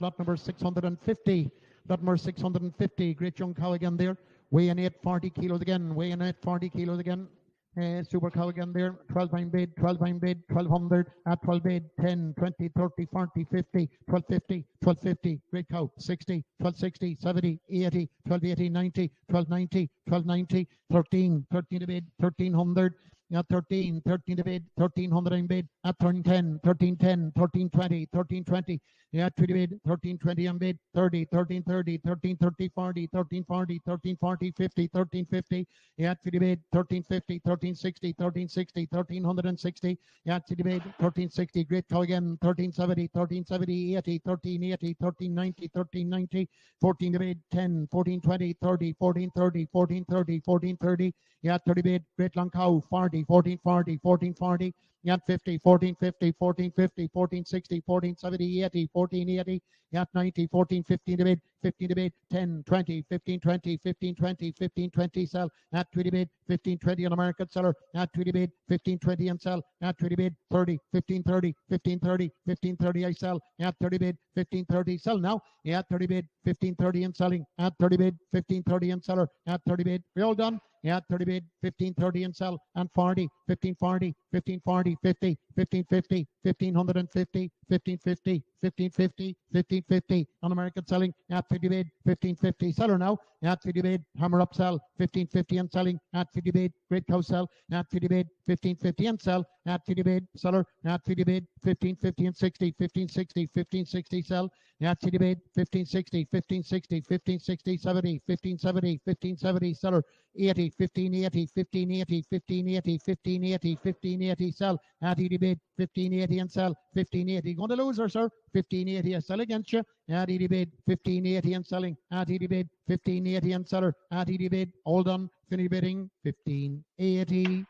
Lot number 650. Lot number 650. Great young cow again there. Weighing 840 kilos again. Weighing 840 kilos again. Uh, super cow again there. 12 time bid, 12 time bid, 1200 at 12 bid, 10, 20, 30, 40, 50, 1250, 1250. Great cow. 60, 1260, 70, 80, 1280, 90, 1290, 1290, 13, 13 to bid, 1300. At 13, 13 to bid, 1300 in bid, at 1310, 1310, 1320, 1320, yeah, 20 bid, 1320 on bid, 30, 1330, 1330, 40, 1340, 1340, 50, 1350, yeah, 20 bid, 1350, 1360, 1360, 1360, yeah, 20 bid, 1360, great call again, 1370, 1370, 80, 1380, 1390, 1390, 14 to bid, 10, 1420, 30, 1430, 1430, 1430, yeah, 30 bid, great long cow, 40, 1440, 1440, yeah, 50, 1450, 1450, 1460, 1470, 80, 1480, yeah, 90, 1415 to bid, 15 to bid, 10, 20, 15, 20, 15, 20, 15, 20, sell, at 20 bid, 15, 20 on market seller, at 20 bid, 15, 20 and sell, at 20 bid, 30, 15, 30, 15, 30, 15, 30, I sell, at 30 bid, 15, 30, sell now, yeah, 30 bid, 15, 30 and selling, at 30 bid, 15, 30 and seller, at 30 bid, we all done, yeah, 30 bid, 15, 30 and sell, and 40, 15, 40, 15, 40, 50, 15, 50, 1550, 1550, 1550, 1550 on American selling at 50 bid, 1550 seller now at 50 bid, hammer up sell, 1550 and selling at 50 bid, great cow sell at 50 bid, 1550 and sell at 50 bid, seller at 50 bid, 1550 and 60, 1560, 1560 sell at 50 bid, 1560, 1560, 1560, 70, 1570, 1570 seller 80, 1580, 1580, 1580, 1580, 1580 sell at 80 bid, 1580 and sell 1580. Going to loser, sir. 1580 a sell against you. At 80 bid, 1580 and selling. At 80 bid, 1580 and seller. At 80 bid, all done. Finish bidding, 1580.